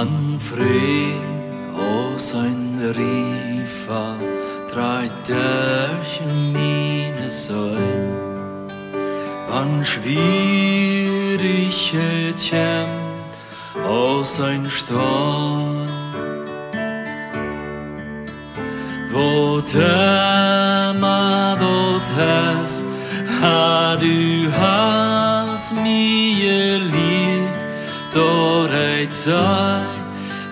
Wann fred aus ein Riefer drei durch meine Säule, wann Schwierigkeiten aus ein Sturm, wo der dort hast, ha du hast lieb, ein Zeit,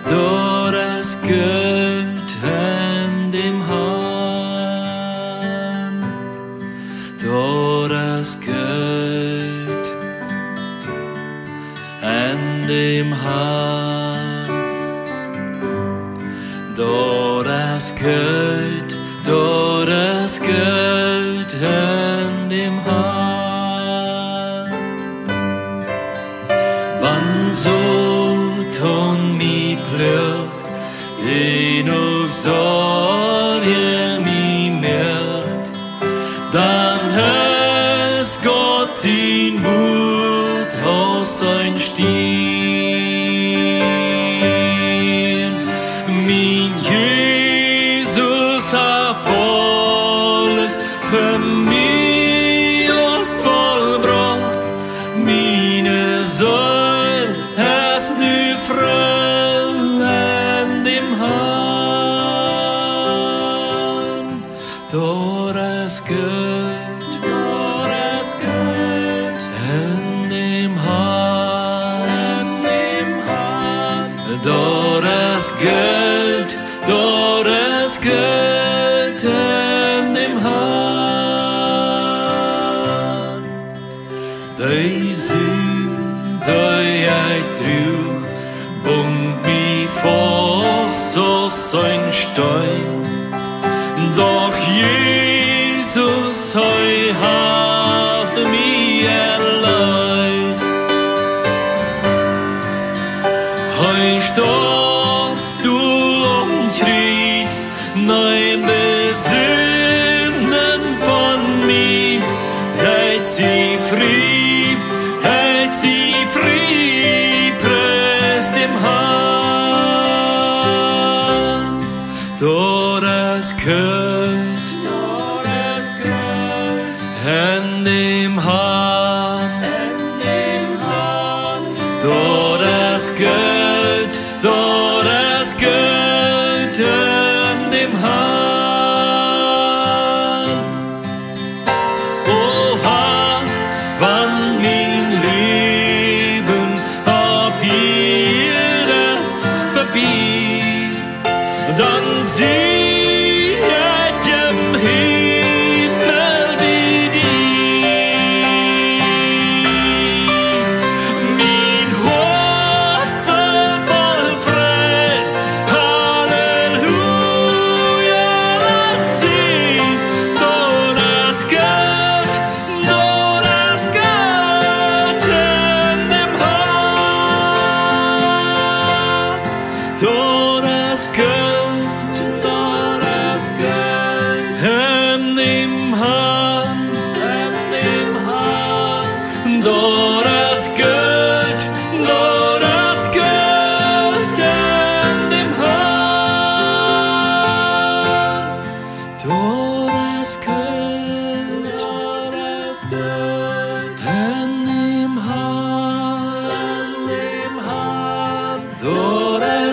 dort es Gott in dem Hand, dort es Gott in dem Hand, dort es Gott, dort es Gott in dem Hand. So ton mi plört, in auf Sorge mi mehrt, dann hörst Gott sin Wut aus sein Stehen. Min Jesus har volles för mig Doras Gött, Doras Gött, in dem Hand, in dem Hand. Doras Gött, Doras Gött, in dem Hand. Die Sünd, die ich trug, bund mich fast aus ein Stein. Jesus, hei haft mich erleist. Hei stoff du umkriegst, nein Besinnen von mir, heit sie fried, heit sie fried, presst im Hand. Kött, Doras Doras Kött, Doras Kött, Hand im Hand. Oha, wann mein Leben hab ihr das vorbei, dann sieh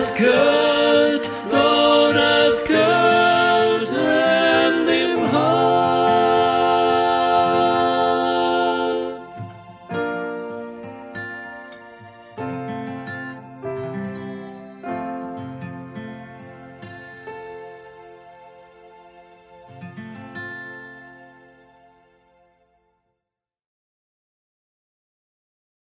is good.